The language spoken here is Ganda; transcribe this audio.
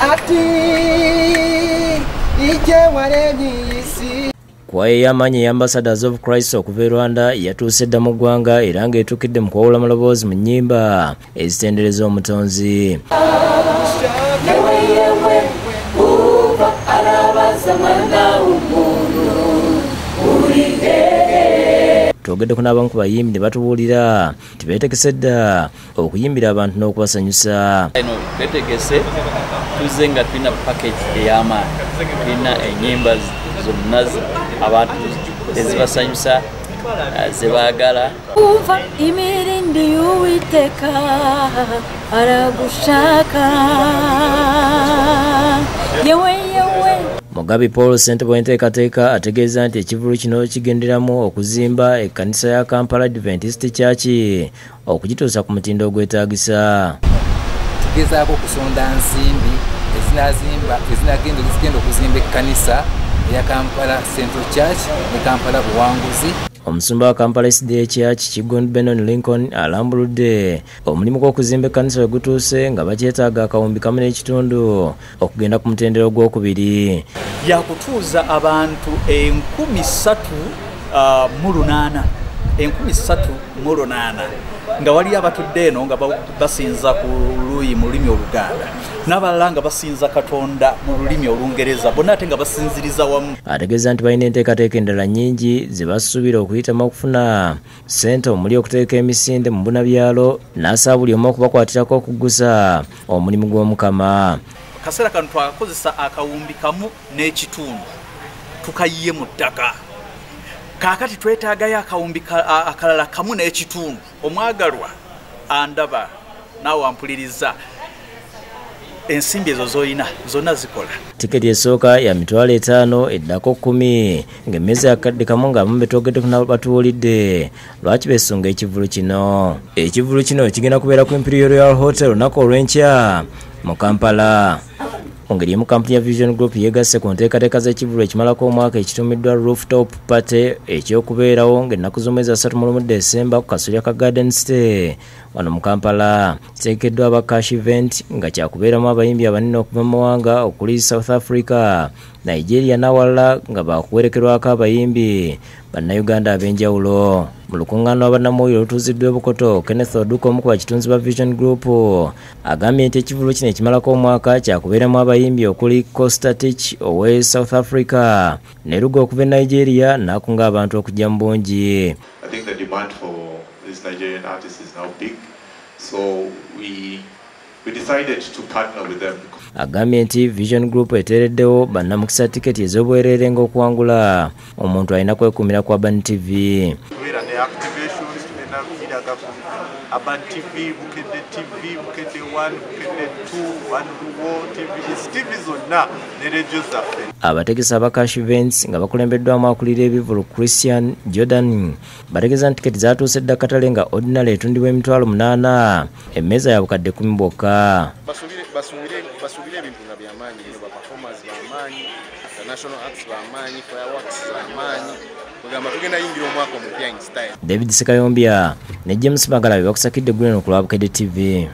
ati ije warenyisi kwayo ey'amaanyi eya ambassadors of christ okuva e rwanda yatuuse dda mu ggwanga era ng'etuukidde mu kwawula amaloboozi mu nnyimba ezitendereza omutonzi twogeddeko n'abamu ku bayimbi ne batubuulira nti beetegese dda okuyimbira abantu n'okubasanyusa. Ino twetegese tuzze nga tulina package ey'amaanyi tulina enyimba zonna abantu ezibasanyusa eh, zebaagala kumva imirindi y'uwiteka aragushaka. Yewe yewe mugabi paul ssentebe w'enteekateeka ategeeza nti ekivulu kino kigenderamu okuzimba ekkanisa ya kampala adventist church okugituusa ku mutindo ogwetaagisa. Tugezaako okusonda nsimbi ezinagenda zigenda okuzimba ekkanisa eya kampala central church ne kampala buwanguzi. Omusumba wa kampala sda church kigon benon lincoln alambuludde. Omulimu gw'okuzimba ekkanisa we gutuuse nga bakyetaaga akawumbi kamu n'ekitundu okugenda ku mutendero gwokubiri yakutuuza abantu enkumi ssatu uh, mu lunaana. Enkumi ssatu mu lunaana. Nga waliyo abatudde eno nga basinza ku luuyi mu lulimi oluganda. N'abalala nga basinza katonda mu lulimi olungereza bonna ate nga basinziriza wamu. Ategeeza nti balina enteekateeka endala nnyingi ze basuubira okuyitamu okufuna sente omuli okuteeka emisinde mu bunabyalo n'asaba buli omu okubakwatirako okuggusa omulimu gw'omukama kaseera kano twakakozesa akawumbi kamu n'ekitundu tukayiye mu ttaka. Kaakati twetaagayo akawumbi akalala kamu n'ekitundu omwagalwa andaba naawe wampuliriza. Ensimbi ezo z'olina zonna zikola. Tiketi esooka ya mitwalo etaano eddako kkumi ng'emmeza yakadde kamu ng'abamu betwogeddeko nabo batuwulidde. Lwaki beesunga ekivulu kino? Ekivulu kino kigenda kubeera ku imperial royal hotel olunaku olw'enkya mu kampala. Mu ngeri emu kampuni ya vision group yeegasse ku nteekateeka z'ekivulu ekimalako omwaka ekitumiddwa rooftop party ekyokubeerawo ng'ennaku z'omwezi asatu mu lumu desemba ku kasolya ka garden stay wano mu kampala kiteekeddwa aba cash event nga kyakubeeramu abayimbi abanene okuva mu mawanga okuli south africa nigeria n'awalala nga bakuwerekerwako abayimbi bannayuganda ab'enjawulo. Mu lukuŋŋaana lw'abannamawulire olutuuziddwa ebukoto kenneth oduka omu ku bakitunzi ba vision group agambye nti ekivulu kino ekimalako omwaka kyakubeeramu abayimbi okuli costa tich owe south africa. Ne luga okuva e nigeria n'akunga abantu okujja mu bungi. I think the demand for these Nigerian artists is now big, so we we decided to partner with them. agambye nti vision group eteereddewo bannamukisa tiketi ez'obwereere ng'okuwangula. Omuntu alina kwekuumira ku urban tv kubeera ne activations tugenda kiraga ku aban tv bukedde tv bukedde 1 bukedde 2 wanluwo tv tv zonna ne redio zaffe abategesi aba cash events nga bakulembeddwamu akulira ebivulu christian jordan bategeeza nti tiketi zatuuse dda katale nga ordinary etundibwa emitwalo munaana. Emmeeza ya bukadde kumi bwokka. Bamaanyi kugamba tugenda yingira omwaka omupya david sekayombya ne james magalabe bakusakidde guleno ku lwa bukedde tv